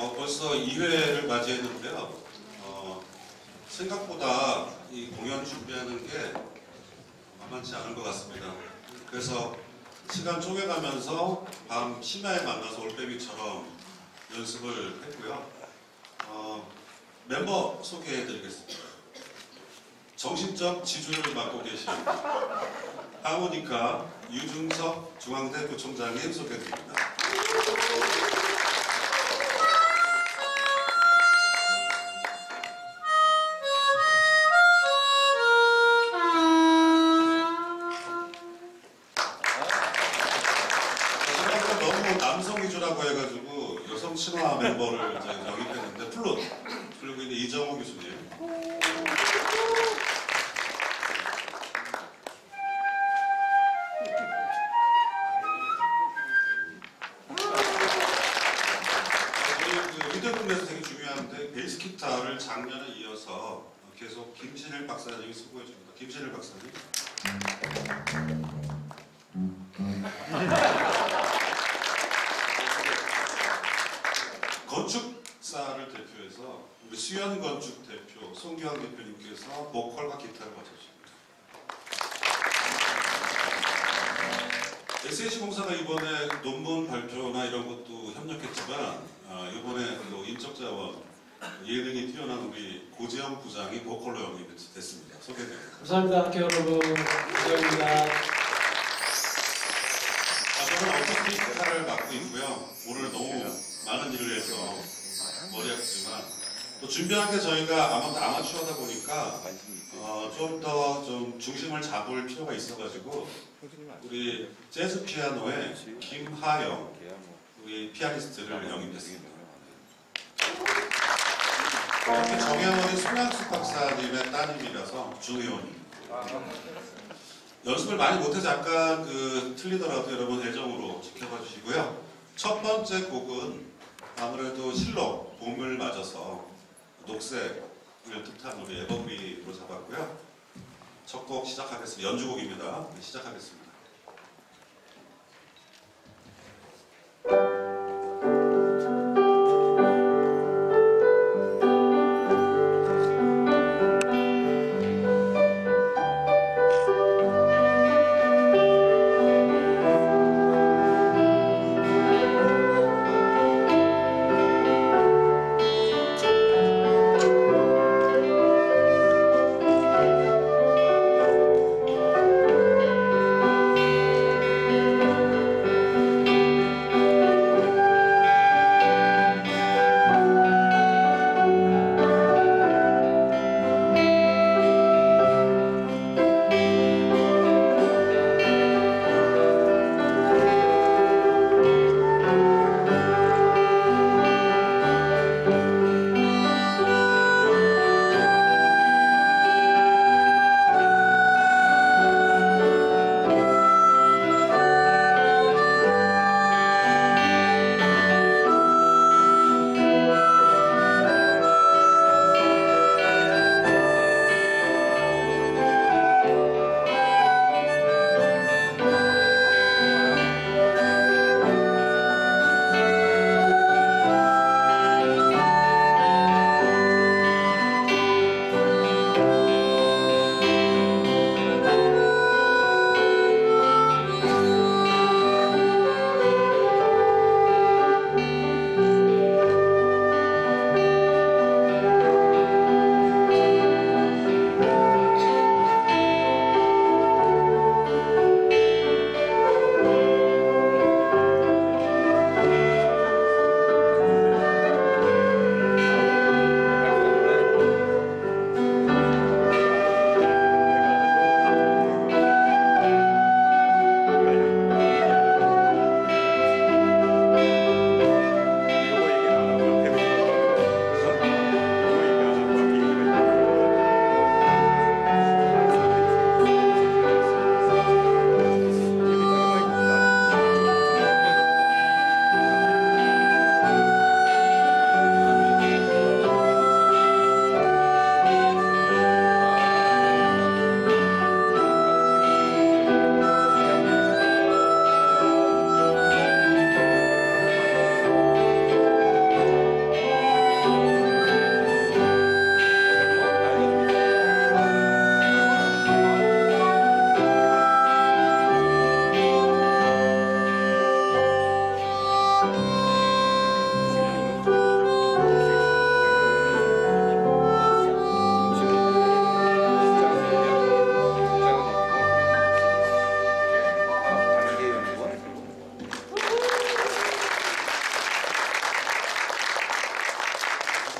어, 벌써 2회를 맞이했는데요. 어, 생각보다 이 공연 준비하는 게 만만치 않은 것 같습니다. 그래서 시간 쪼개가면서 밤 심야에 만나서 올빼미처럼 연습을 했고요. 어, 멤버 소개해드리겠습니다. 정신적 지주를 맡고 계신 하모니카 유중석 중앙대 부총장님 소개드립니다. 스 기타를 작년에 이어서 계속 김신일 박사님이 수고해 줍니다. 김신일 박사님. 건축사를 대표해서 우리 수연 건축 대표 송기환 대표님께서 보컬과 기타를 맡아주십니다. SH 공사가 이번에 논문 발표나 이런 것도 협력했지만 아, 이번에 또 인적 자원 예능이 뛰어난 우리 고재영 부장이 보컬로 영입이 됐습니다. 소개드립니다. 감사합니다. 학교 여러분. 이정입니다. 아, 저는 어차피 기타를 맡고 있고요. 오늘 너무 많은 일을 해서 머리 아프지만 또 준비한 게 저희가 아마 아마추어다 보니까 어, 좀 더 좀 중심을 잡을 필요가 있어가지고 우리 재즈 피아노의 김하영 우리 피아니스트를 영입했습니다. 정혜원이 손양숙 박사님의 따님이라서 중혜원입니다. 연습을 많이 못해서 약간 그 틀리더라도 여러분 애정으로 지켜봐 주시고요. 첫 번째 곡은 아무래도 실록 봄을 맞아서 녹색을 우리 에버비로 잡았고요. 첫 곡 시작하겠습니다. 연주곡입니다. 네, 시작하겠습니다.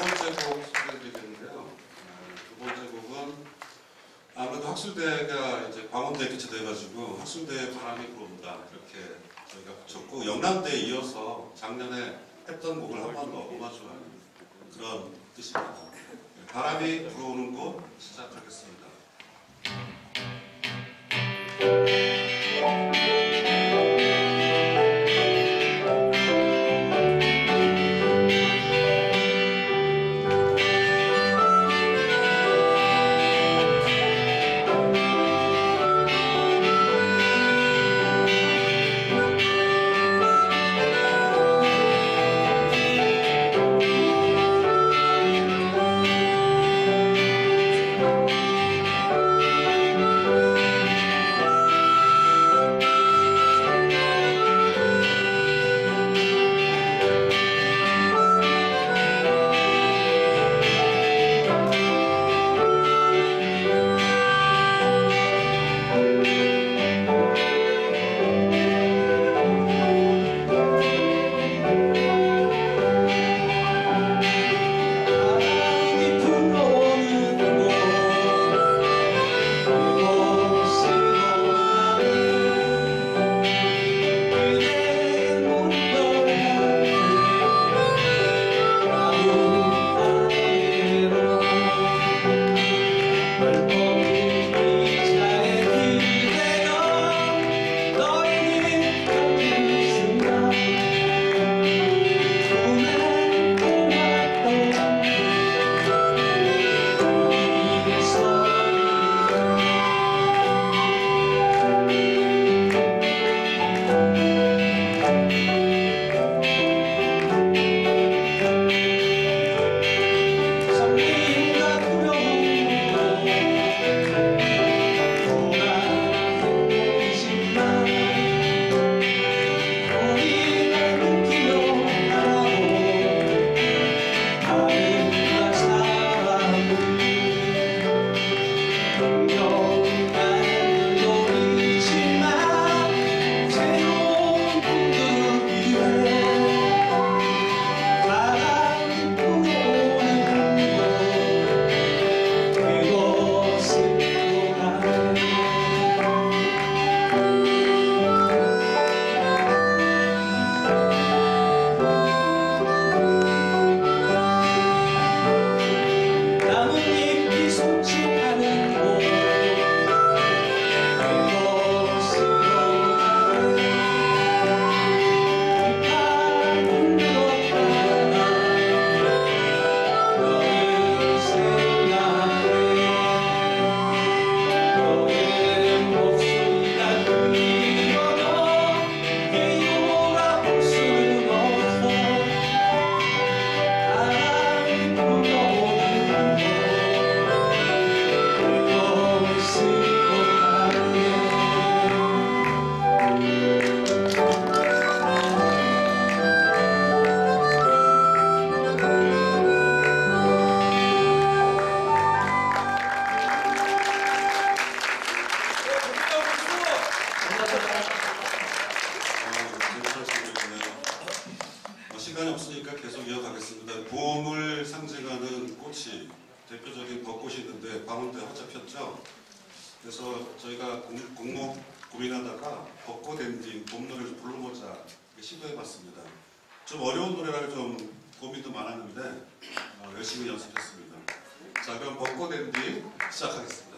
곡 소개해드리겠는데요. 어, 두 번째 곡은 아무래도 학술대가 이제 광운대에 개최돼가지고 학술대에 바람이 불어온다 이렇게 저희가 붙였고 영남대에 이어서 작년에 했던 곡을 한 번 더 오마주하는 그런 뜻입니다. 바람이 불어오는 곳 시작하겠습니다. 시간이 없으니까 계속 이어가겠습니다. 봄을 상징하는 꽃이 대표적인 벚꽃이 있는데 광운대 활짝 폈죠. 그래서 저희가 곡- 곡목 고민하다가 벚꽃 엔딩 봄 노래를 좀 불러보자 시도해봤습니다. 좀 어려운 노래라 좀 고민도 많았는데 어, 열심히 연습했습니다. 자 그럼 벚꽃 엔딩 시작하겠습니다.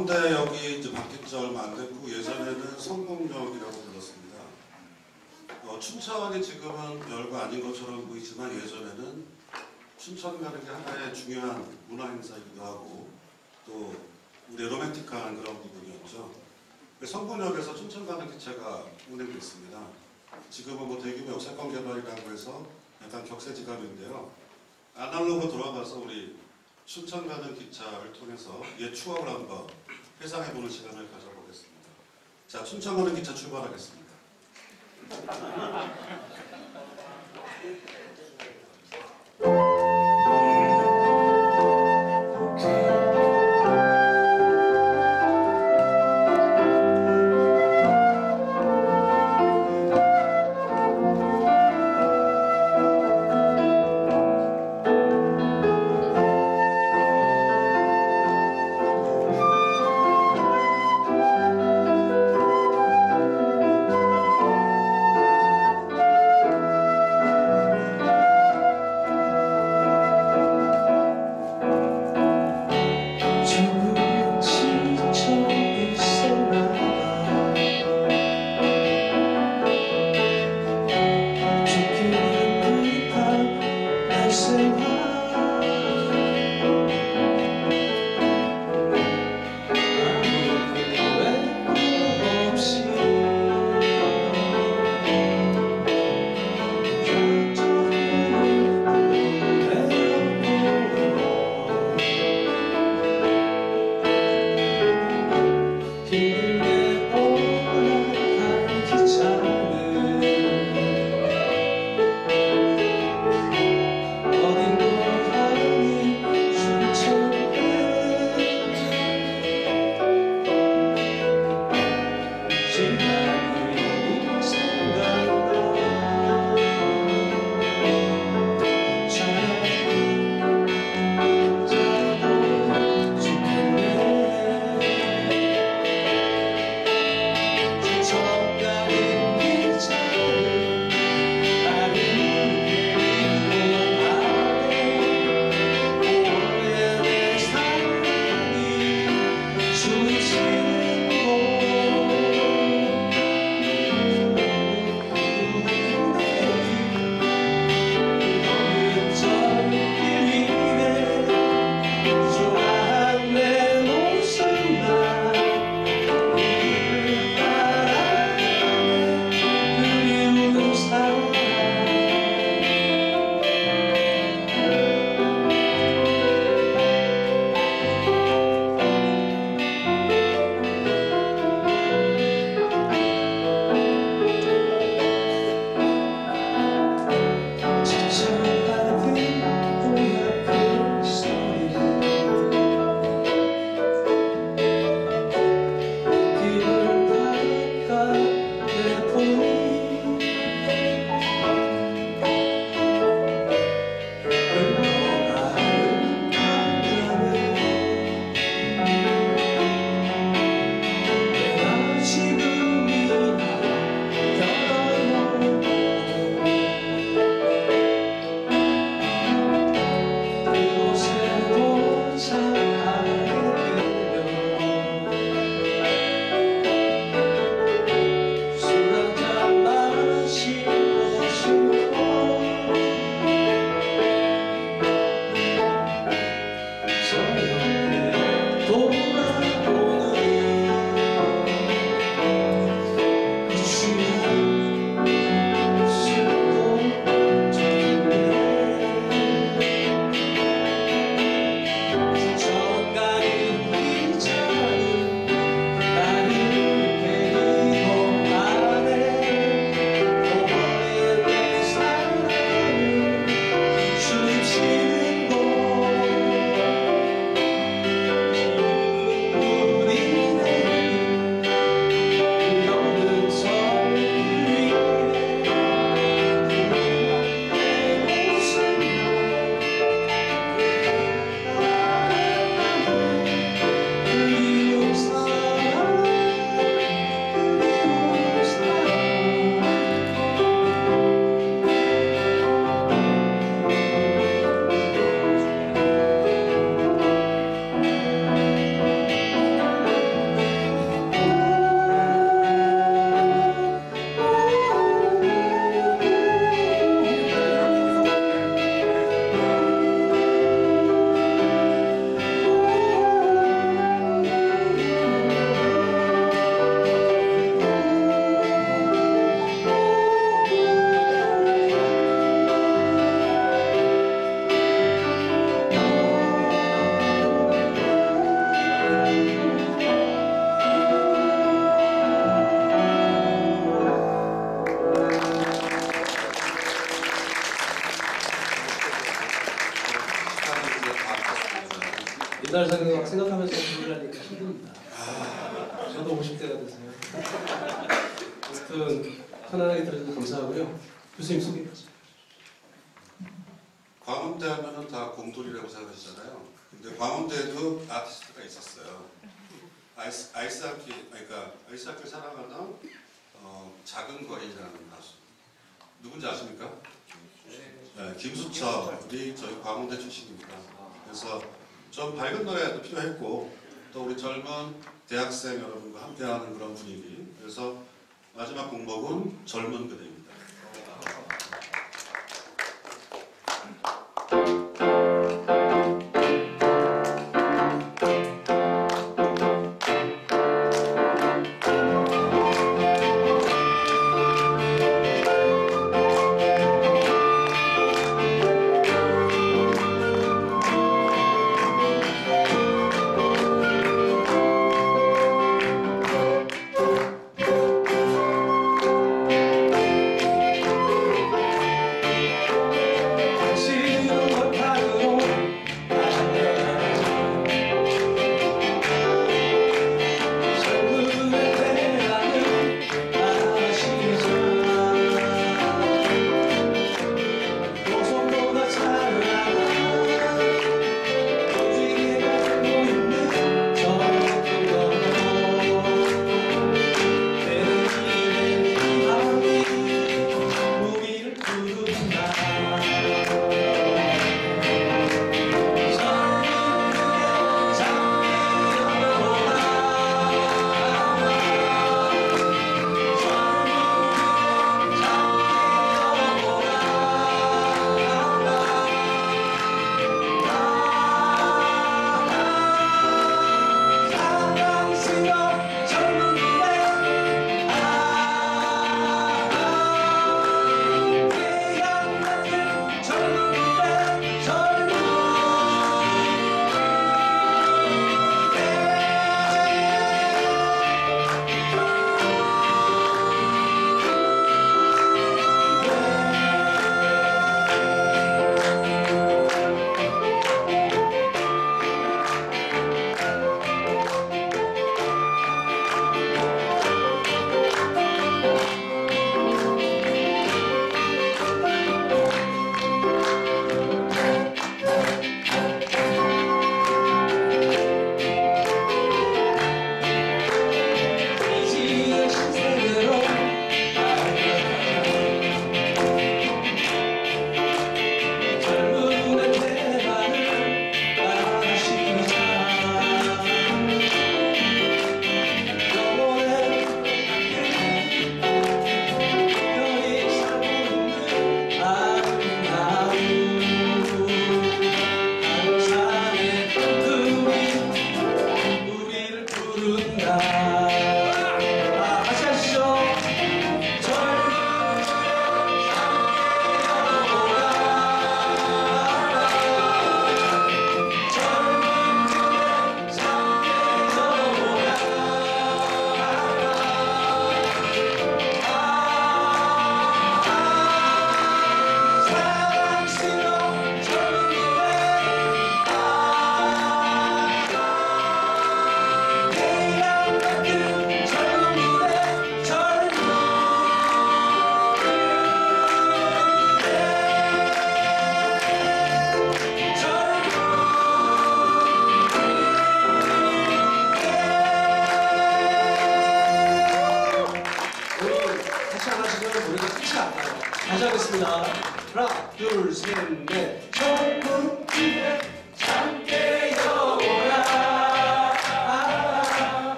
가운데 여기 이제 바뀐 지 얼마 안 됐고 예전에는 성공역이라고 불렀습니다. 어, 춘천이 지금은 별거 아닌 것처럼 보이지만 예전에는 춘천 가는 게 하나의 중요한 문화 행사이기도 하고 또 우리 로맨틱한 그런 부분이었죠. 그 성공역에서 춘천 가는 기차가 운행됐습니다. 지금은 뭐 대규모 역세권 개발이라고 해서 약간 격세지감인데요. 아날로그 돌아가서 우리 춘천 가는 기차를 통해서 옛 추억을 한번 회상해보는 시간을 가져보겠습니다. 자, 춘천 가는 기차 출발하겠습니다. 생각, 생각하면서 부르려니까 힘듭니다. 저도 50대가 돼서요. 아무튼 편안하게 들어주셔서 감사하고요. 교수님 소개해 주세요. 광운대 하면은 다 곰돌이라고 생각하시잖아요. 근데 광운대에도 아티스트가 있었어요. 아이스, 아이스하키, 그러니까 아이스하키를 사랑하는 어, 작은 거인이라는 가수. 누군지 아십니까? 네, 김수철이 저희 광운대 출신입니다. 그래서 좀 밝은 노래도 필요했고 또 우리 젊은 대학생 여러분과 함께하는 그런 분위기. 그래서 마지막 곡목은 젊은 그대입니다.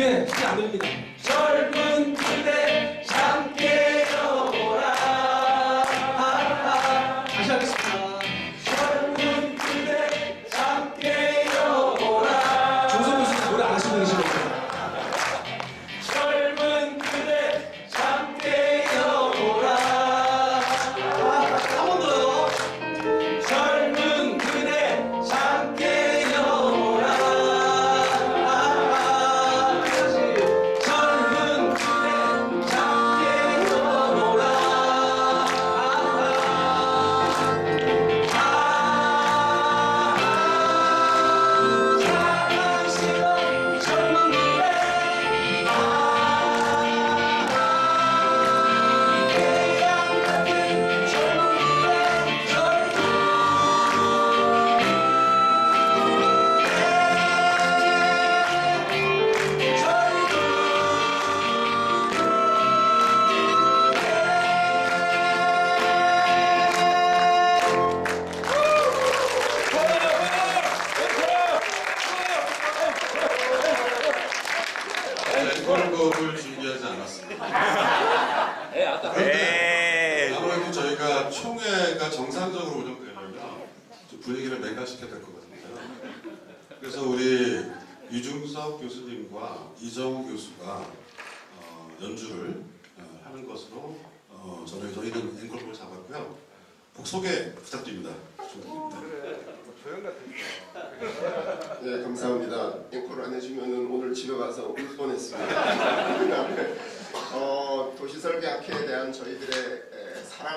힘이 안 들립니다. 젊은 그대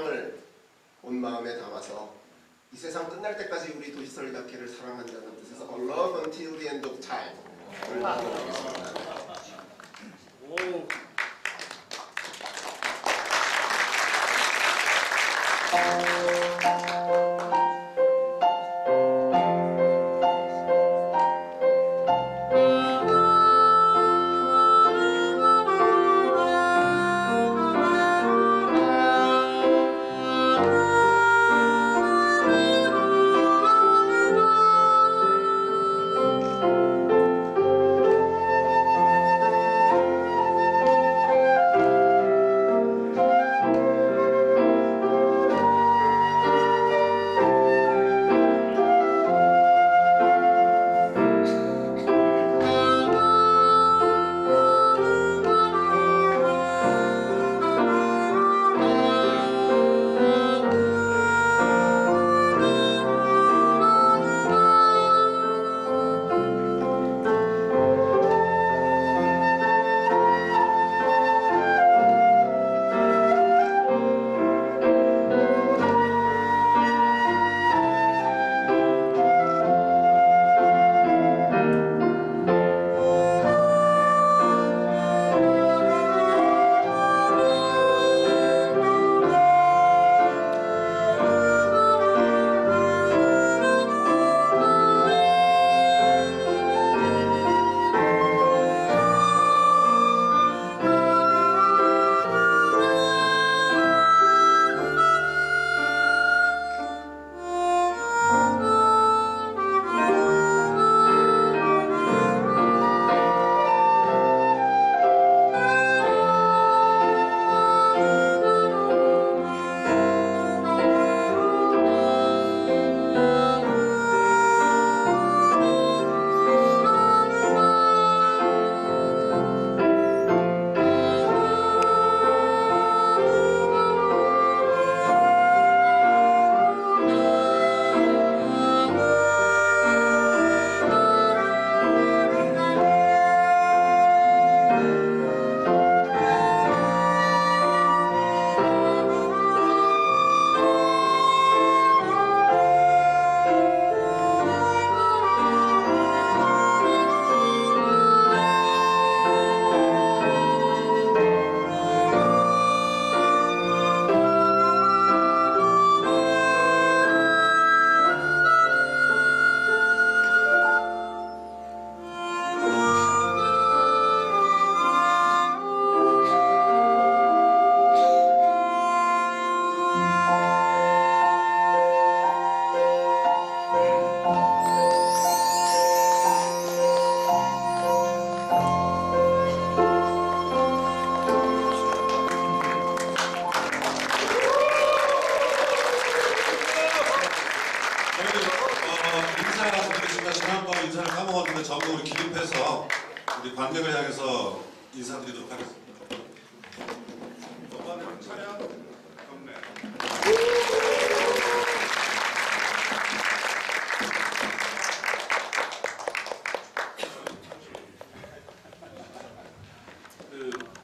사랑을 온 마음에 담아서 이 세상 끝날 때까지 우리 도시설 약회를 사랑한다는 뜻에서 A love until the end of time 을 만들어보겠습니다. 오.